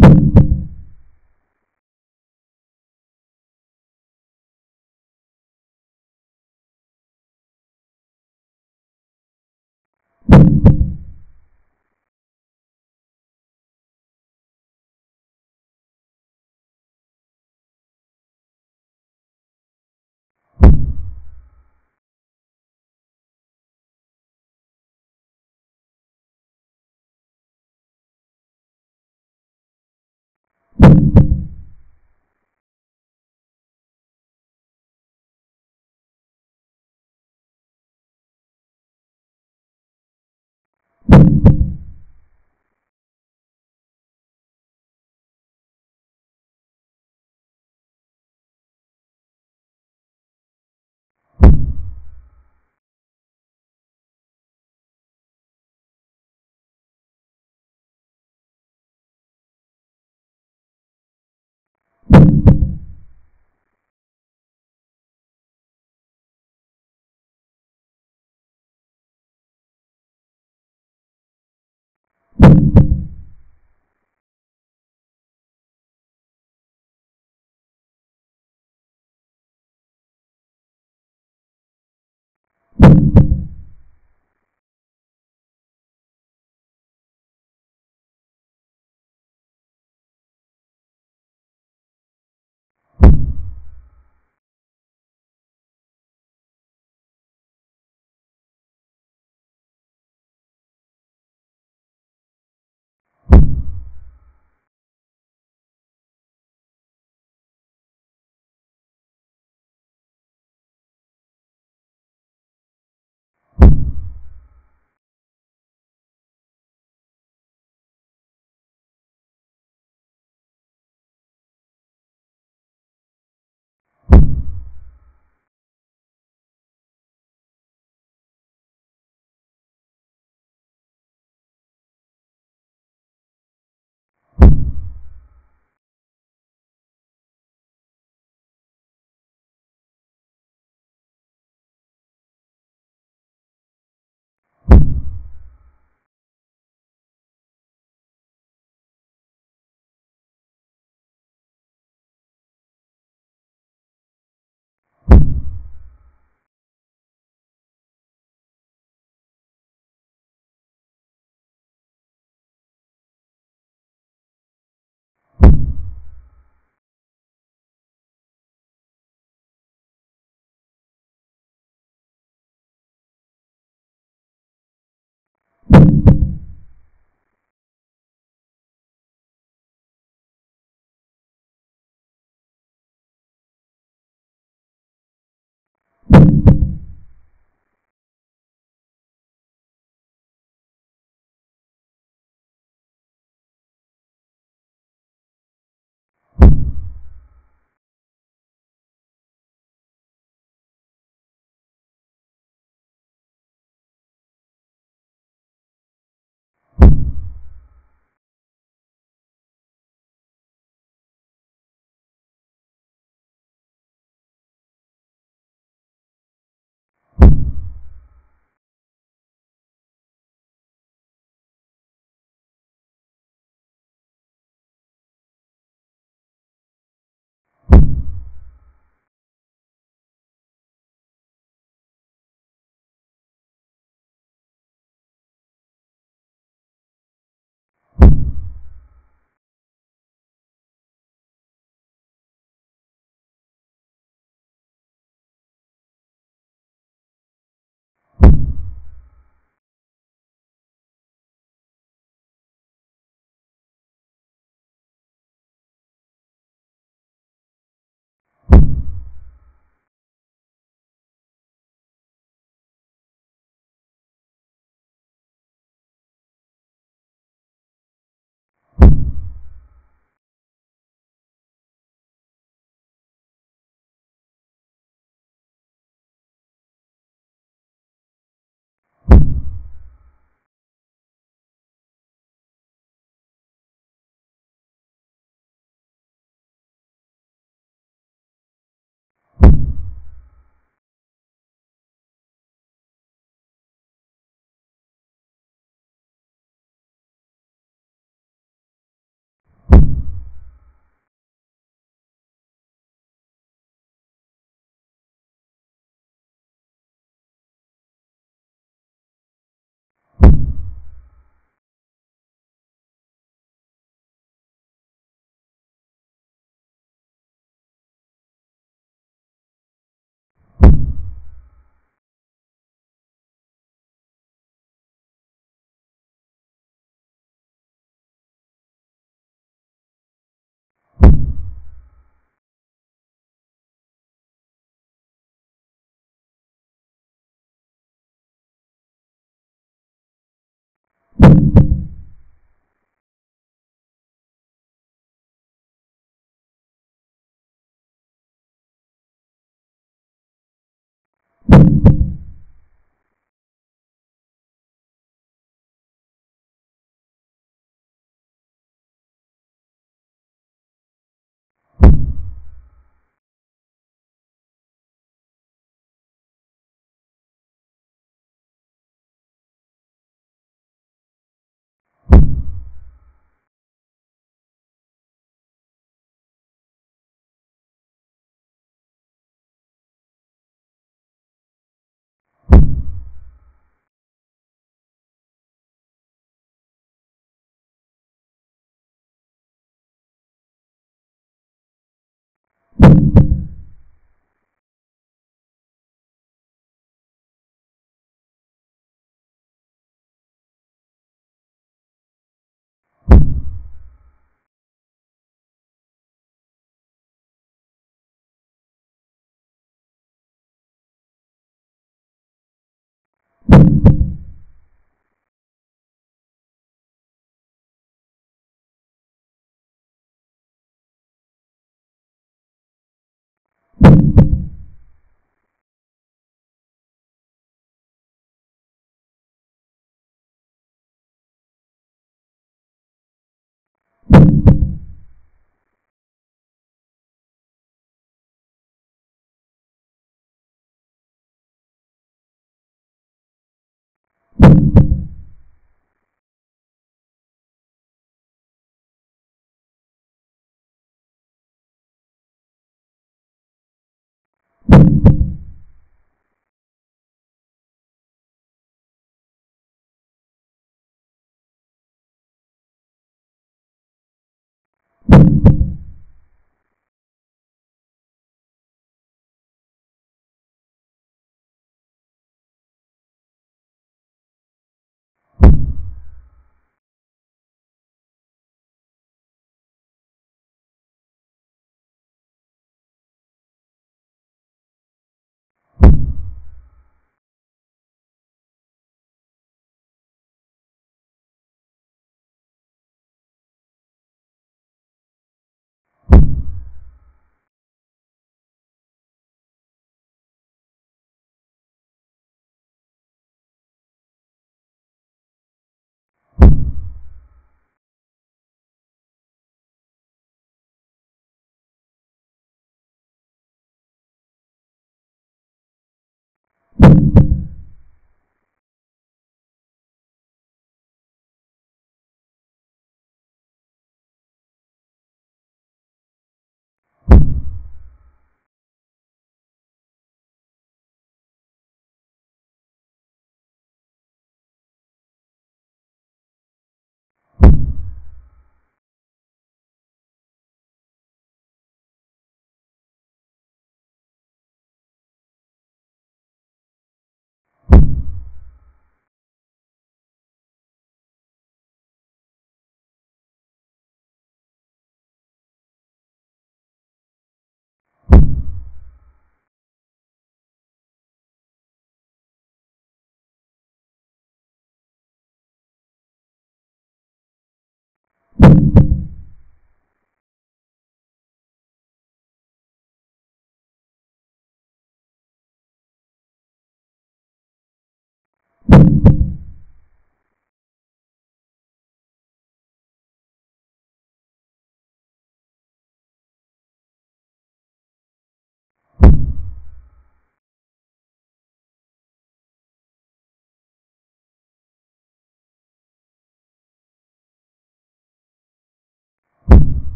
you you. You you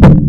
you